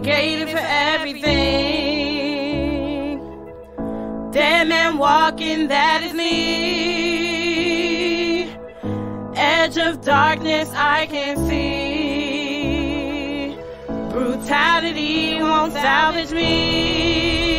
Investigating for everything. Dead man walking, that is me. Edge of darkness, I can see. Brutality won't salvage me.